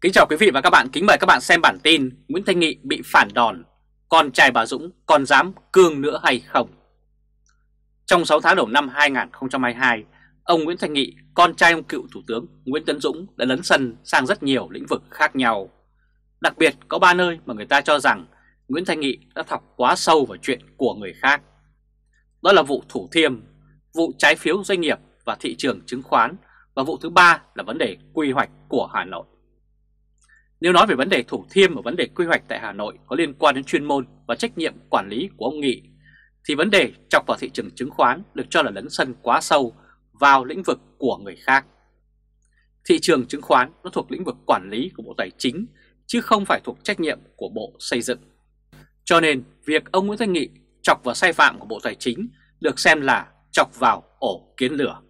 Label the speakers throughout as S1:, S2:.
S1: Kính chào quý vị và các bạn, kính mời các bạn xem bản tin Nguyễn Thanh Nghị bị phản đòn, con trai bà Dũng còn dám cương nữa hay không? Trong 6 tháng đầu năm 2022, ông Nguyễn Thanh Nghị, con trai ông cựu Thủ tướng Nguyễn Tấn Dũng đã lấn sân sang rất nhiều lĩnh vực khác nhau. Đặc biệt có ba nơi mà người ta cho rằng Nguyễn Thanh Nghị đã thọc quá sâu vào chuyện của người khác. Đó là vụ Thủ Thiêm, vụ trái phiếu doanh nghiệp và thị trường chứng khoán và vụ thứ ba là vấn đề quy hoạch của Hà Nội. Nếu nói về vấn đề Thủ Thiêm và vấn đề quy hoạch tại Hà Nội có liên quan đến chuyên môn và trách nhiệm quản lý của ông Nghị, thì vấn đề chọc vào thị trường chứng khoán được cho là lấn sân quá sâu vào lĩnh vực của người khác. Thị trường chứng khoán nó thuộc lĩnh vực quản lý của Bộ Tài chính chứ không phải thuộc trách nhiệm của Bộ Xây dựng. Cho nên việc ông Nguyễn Thanh Nghị chọc vào sai phạm của Bộ Tài chính được xem là chọc vào ổ kiến lửa.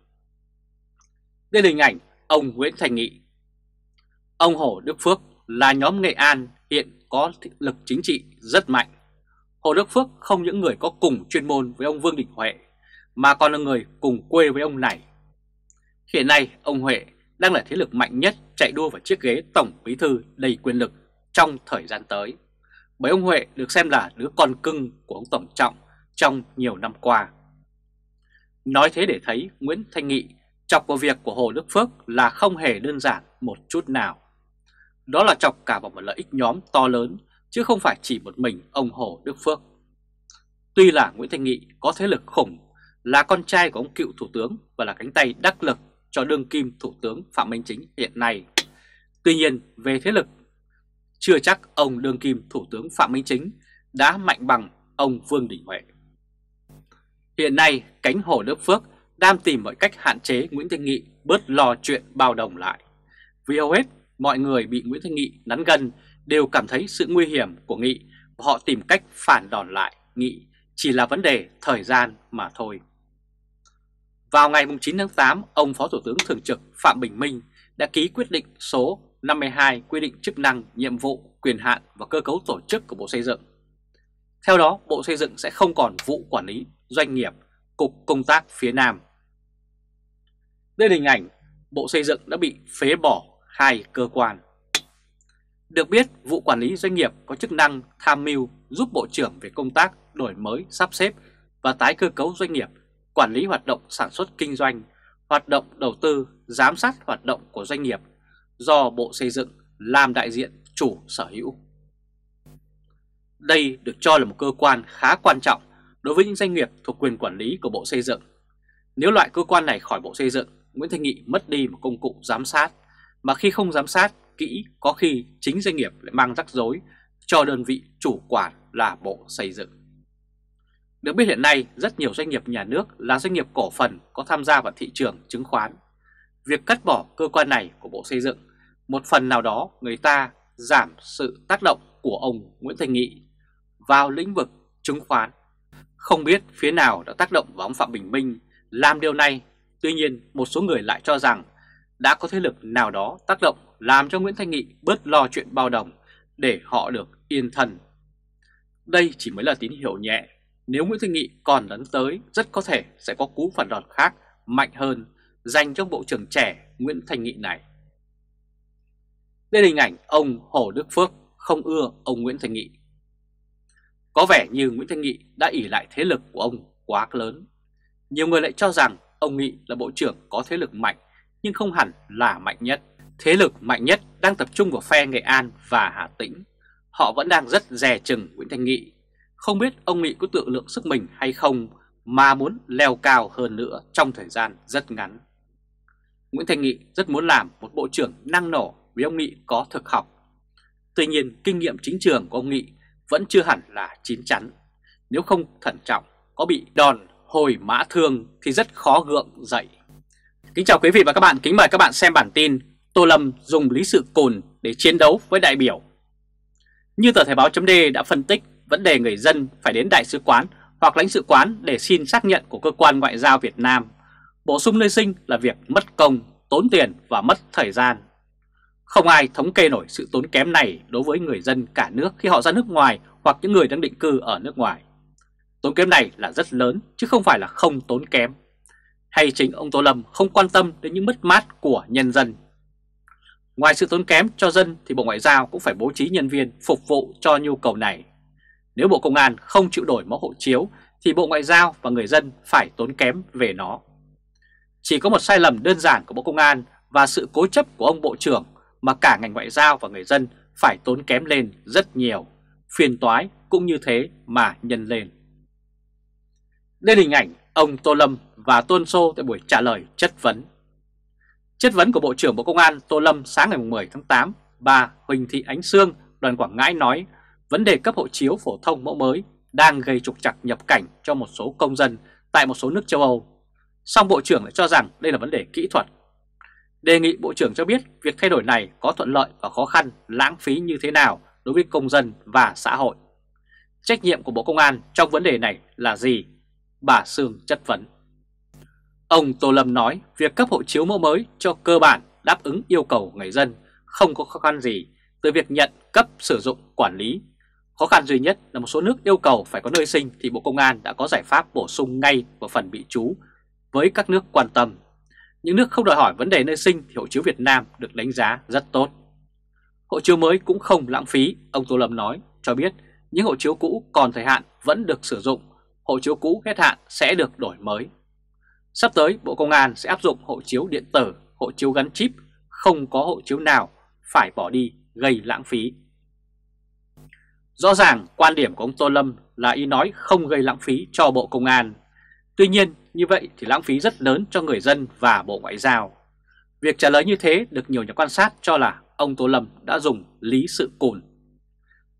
S1: Đây là hình ảnh ông Nguyễn Thành Nghị. Ông Hồ Đức Phước là nhóm Nghệ An hiện có lực chính trị rất mạnh. Hồ Đức Phước không những người có cùng chuyên môn với ông Vương Đình Huệ, mà còn là người cùng quê với ông này. Hiện nay, ông Huệ đang là thế lực mạnh nhất chạy đua vào chiếc ghế Tổng Bí Thư đầy quyền lực trong thời gian tới. Bởi ông Huệ được xem là đứa con cưng của ông Tổng Trọng trong nhiều năm qua. Nói thế để thấy Nguyễn Thanh Nghị chọc vào việc của Hồ Đức Phước là không hề đơn giản một chút nào. Đó là chọc cả vào một lợi ích nhóm to lớn, chứ không phải chỉ một mình ông Hồ Đức Phước. Tuy là Nguyễn Thanh Nghị có thế lực khủng, là con trai của ông cựu Thủ tướng và là cánh tay đắc lực cho đương kim Thủ tướng Phạm Minh Chính hiện nay. Tuy nhiên, về thế lực, chưa chắc ông đương kim Thủ tướng Phạm Minh Chính đã mạnh bằng ông Vương Đình Huệ. Hiện nay, cánh Hồ Đức Phước đang tìm mọi cách hạn chế Nguyễn Thanh Nghị bớt lo chuyện bao đồng lại. Vì hầu hết mọi người bị Nguyễn Thanh Nghị nắn gần đều cảm thấy sự nguy hiểm của Nghị và họ tìm cách phản đòn lại Nghị chỉ là vấn đề thời gian mà thôi. Vào ngày 9 tháng 8, ông Phó Thủ tướng Thường trực Phạm Bình Minh đã ký quyết định số 52 quy định chức năng, nhiệm vụ, quyền hạn và cơ cấu tổ chức của Bộ Xây dựng. Theo đó, Bộ Xây dựng sẽ không còn vụ quản lý doanh nghiệp, cục công tác phía Nam đây là hình ảnh Bộ Xây dựng đã bị phế bỏ hai cơ quan. Được biết, vụ quản lý doanh nghiệp có chức năng tham mưu giúp Bộ trưởng về công tác đổi mới, sắp xếp và tái cơ cấu doanh nghiệp, quản lý hoạt động sản xuất kinh doanh, hoạt động đầu tư, giám sát hoạt động của doanh nghiệp do Bộ Xây dựng làm đại diện chủ sở hữu. Đây được cho là một cơ quan khá quan trọng đối với những doanh nghiệp thuộc quyền quản lý của Bộ Xây dựng. Nếu loại cơ quan này khỏi Bộ Xây dựng Nguyễn Thanh Nghị mất đi một công cụ giám sát, mà khi không giám sát kỹ có khi chính doanh nghiệp lại mang rắc rối cho đơn vị chủ quản là Bộ Xây dựng. Được biết hiện nay rất nhiều doanh nghiệp nhà nước là doanh nghiệp cổ phần có tham gia vào thị trường chứng khoán. Việc cắt bỏ cơ quan này của Bộ Xây dựng, một phần nào đó người ta giảm sự tác động của ông Nguyễn Thành Nghị vào lĩnh vực chứng khoán. Không biết phía nào đã tác động vào ông Phạm Bình Minh làm điều này Tuy nhiên, một số người lại cho rằng đã có thế lực nào đó tác động làm cho Nguyễn Thanh Nghị bớt lo chuyện bao đồng để họ được yên thân. Đây chỉ mới là tín hiệu nhẹ. Nếu Nguyễn Thanh Nghị còn lấn tới, rất có thể sẽ có cú phản đòn khác mạnh hơn dành cho Bộ trưởng trẻ Nguyễn Thanh Nghị này. Đây là hình ảnh ông Hồ Đức Phước không ưa ông Nguyễn Thanh Nghị. Có vẻ như Nguyễn Thanh Nghị đã ỉ lại thế lực của ông quá lớn. Nhiều người lại cho rằng Ông Nghị là bộ trưởng có thế lực mạnh nhưng không hẳn là mạnh nhất. Thế lực mạnh nhất đang tập trung vào phe Nghệ An và Hà Tĩnh. Họ vẫn đang rất dè chừng Nguyễn Thanh Nghị. Không biết ông Nghị có tự lượng sức mình hay không, mà muốn leo cao hơn nữa trong thời gian rất ngắn. Nguyễn Thanh Nghị rất muốn làm một bộ trưởng năng nổ vì ông Nghị có thực học. Tuy nhiên, kinh nghiệm chính trường của ông Nghị vẫn chưa hẳn là chín chắn. Nếu không thận trọng, có bị đòn hồi mã thương thì rất khó gượng dậy. Kính chào quý vị và các bạn, kính mời các bạn xem bản tin Tô Lâm dùng lý sự cồn để chiến đấu với đại biểu. Như tờ Thời báo chấm đã phân tích vấn đề người dân phải đến đại sứ quán hoặc lãnh sự quán để xin xác nhận của cơ quan ngoại giao Việt Nam. Bổ sung nơi sinh là việc mất công, tốn tiền và mất thời gian. Không ai thống kê nổi sự tốn kém này đối với người dân cả nước khi họ ra nước ngoài hoặc những người đang định cư ở nước ngoài. Tốn kém này là rất lớn chứ không phải là không tốn kém. Hay chính ông Tô Lâm không quan tâm đến những mất mát của nhân dân. Ngoài sự tốn kém cho dân thì Bộ Ngoại giao cũng phải bố trí nhân viên phục vụ cho nhu cầu này. Nếu Bộ Công an không chịu đổi mẫu hộ chiếu thì Bộ Ngoại giao và người dân phải tốn kém về nó. Chỉ có một sai lầm đơn giản của Bộ Công an và sự cố chấp của ông Bộ trưởng mà cả ngành ngoại giao và người dân phải tốn kém lên rất nhiều, phiền toái cũng như thế mà nhân lên. Đây là hình ảnh ông Tô Lâm và Tôn Sô tại buổi trả lời chất vấn. Chất vấn của Bộ trưởng Bộ Công an Tô Lâm sáng ngày 10 tháng 8, bà Huỳnh Thị Ánh Sương, đoàn Quảng Ngãi nói vấn đề cấp hộ chiếu phổ thông mẫu mới đang gây trục trặc nhập cảnh cho một số công dân tại một số nước châu Âu. Song Bộ trưởng lại cho rằng đây là vấn đề kỹ thuật. Đề nghị Bộ trưởng cho biết việc thay đổi này có thuận lợi và khó khăn, lãng phí như thế nào đối với công dân và xã hội. Trách nhiệm của Bộ Công an trong vấn đề này là gì? Bà Sương chất vấn. Ông Tô Lâm nói việc cấp hộ chiếu mẫu mới cho cơ bản đáp ứng yêu cầu người dân không có khó khăn gì từ việc nhận, cấp, sử dụng, quản lý. Khó khăn duy nhất là một số nước yêu cầu phải có nơi sinh thì Bộ Công an đã có giải pháp bổ sung ngay vào phần bị trú với các nước quan tâm. Những nước không đòi hỏi vấn đề nơi sinh thì hộ chiếu Việt Nam được đánh giá rất tốt. Hộ chiếu mới cũng không lãng phí, ông Tô Lâm nói, cho biết những hộ chiếu cũ còn thời hạn vẫn được sử dụng, hộ chiếu cũ hết hạn sẽ được đổi mới. Sắp tới Bộ Công an sẽ áp dụng hộ chiếu điện tử, hộ chiếu gắn chip, không có hộ chiếu nào phải bỏ đi gây lãng phí. Rõ ràng quan điểm của ông Tô Lâm là ý nói không gây lãng phí cho Bộ Công an. Tuy nhiên như vậy thì lãng phí rất lớn cho người dân và Bộ Ngoại giao. Việc trả lời như thế được nhiều nhà quan sát cho là ông Tô Lâm đã dùng lý sự cùn.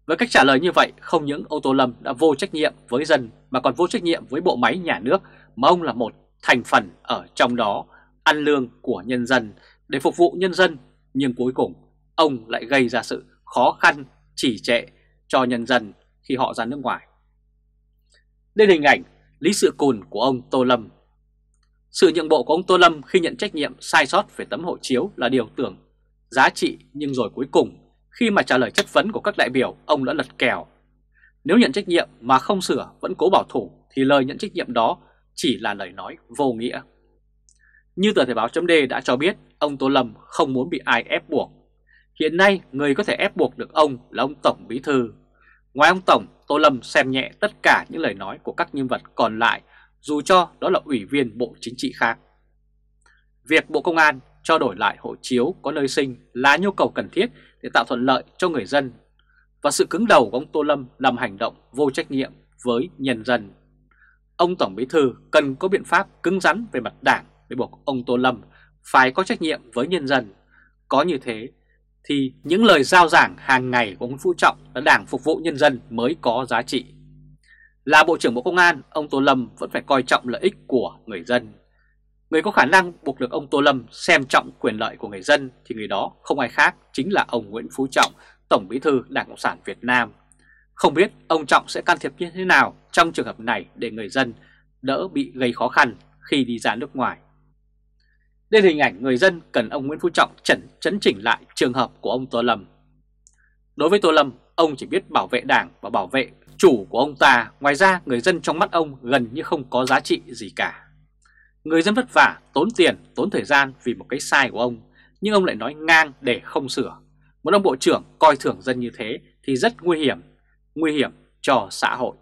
S1: Với cách trả lời như vậy, không những ông Tô Lâm đã vô trách nhiệm với dân mà còn vô trách nhiệm với bộ máy nhà nước mà ông là một thành phần ở trong đó, ăn lương của nhân dân để phục vụ nhân dân, nhưng cuối cùng, ông lại gây ra sự khó khăn chỉ trệ cho nhân dân khi họ ra nước ngoài. Đây là hình ảnh lý sự cùn của ông Tô Lâm. Sự nhượng bộ của ông Tô Lâm khi nhận trách nhiệm sai sót về tấm hộ chiếu là điều tưởng giá trị, nhưng rồi cuối cùng, khi mà trả lời chất vấn của các đại biểu, ông đã lật kèo. Nếu nhận trách nhiệm mà không sửa, vẫn cố bảo thủ, thì lời nhận trách nhiệm đó chỉ là lời nói vô nghĩa. Như tờ Thời báo chấm đã cho biết, ông Tô Lâm không muốn bị ai ép buộc. Hiện nay, người có thể ép buộc được ông là ông Tổng Bí Thư. Ngoài ông Tổng, Tô Lâm xem nhẹ tất cả những lời nói của các nhân vật còn lại, dù cho đó là ủy viên Bộ Chính trị khác. Việc Bộ Công an cho đổi lại hộ chiếu có nơi sinh là nhu cầu cần thiết để tạo thuận lợi cho người dân, và sự cứng đầu của ông Tô Lâm làm hành động vô trách nhiệm với nhân dân ông Tổng Bí Thư cần có biện pháp cứng rắn về mặt đảng để buộc ông Tô Lâm phải có trách nhiệm với nhân dân. Có như thế thì những lời giao giảng hàng ngày của ông Phú Trọng là đảng phục vụ nhân dân mới có giá trị. Là Bộ trưởng Bộ Công an, ông Tô Lâm vẫn phải coi trọng lợi ích của người dân. Người có khả năng buộc được ông Tô Lâm xem trọng quyền lợi của người dân thì người đó không ai khác chính là ông Nguyễn Phú Trọng, Tổng Bí thư Đảng Cộng sản Việt Nam không biết ông Trọng sẽ can thiệp như thế nào trong trường hợp này để người dân đỡ bị gây khó khăn khi đi ra nước ngoài. Đây là hình ảnh người dân cần ông Nguyễn Phú Trọng chẩn chấn chỉnh lại trường hợp của ông Tô Lâm. Đối với Tô Lâm, ông chỉ biết bảo vệ đảng và bảo vệ chủ của ông ta, ngoài ra người dân trong mắt ông gần như không có giá trị gì cả. Người dân vất vả, tốn tiền, tốn thời gian vì một cái sai của ông, nhưng ông lại nói ngang để không sửa. Một ông bộ trưởng coi thường dân như thế thì rất nguy hiểm nguy hiểm cho xã hội.